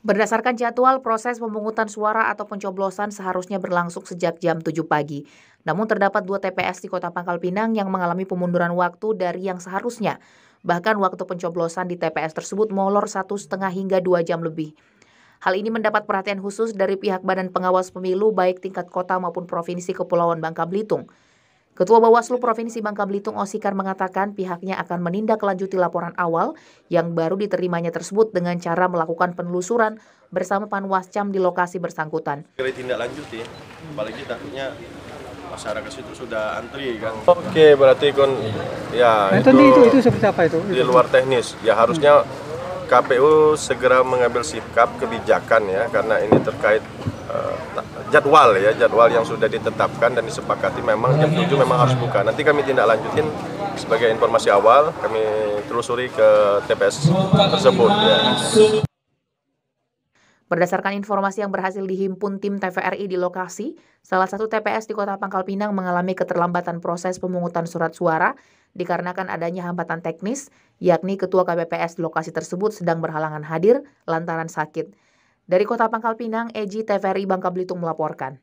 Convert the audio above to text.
Berdasarkan jadwal, proses pemungutan suara atau pencoblosan seharusnya berlangsung sejak jam 7 pagi. Namun terdapat dua TPS di Kota Pangkal Pinang yang mengalami pemunduran waktu dari yang seharusnya. Bahkan waktu pencoblosan di TPS tersebut molor satu setengah hingga dua jam lebih. Hal ini mendapat perhatian khusus dari pihak Badan Pengawas Pemilu baik tingkat kota maupun Provinsi Kepulauan Bangka Belitung. Ketua Bawaslu Provinsi Bangka Belitung Osikar mengatakan pihaknya akan menindaklanjuti laporan awal yang baru diterimanya tersebut dengan cara melakukan penelusuran bersama Panwascam di lokasi bersangkutan. Kira tindak lanjuti, apalagi takutnya masyarakat situ sudah antri kan. Oke, berarti kon ya Nah, itu, itu, itu, itu seperti apa itu? di luar teknis. Ya harusnya KPU segera mengambil sikap kebijakan ya karena ini terkait eh, jadwal ya, jadwal yang sudah ditetapkan dan disepakati memang jam 7 memang harus buka. Nanti kami tindak lanjutin sebagai informasi awal, kami telusuri ke TPS tersebut ya. Berdasarkan informasi yang berhasil dihimpun tim TVRI di lokasi, salah satu TPS di Kota Pangkal Pinang mengalami keterlambatan proses pemungutan surat suara dikarenakan adanya hambatan teknis, yakni ketua KPPS di lokasi tersebut sedang berhalangan hadir lantaran sakit. Dari Kota Pangkal Pinang, Eji TVRI Bangka Belitung melaporkan.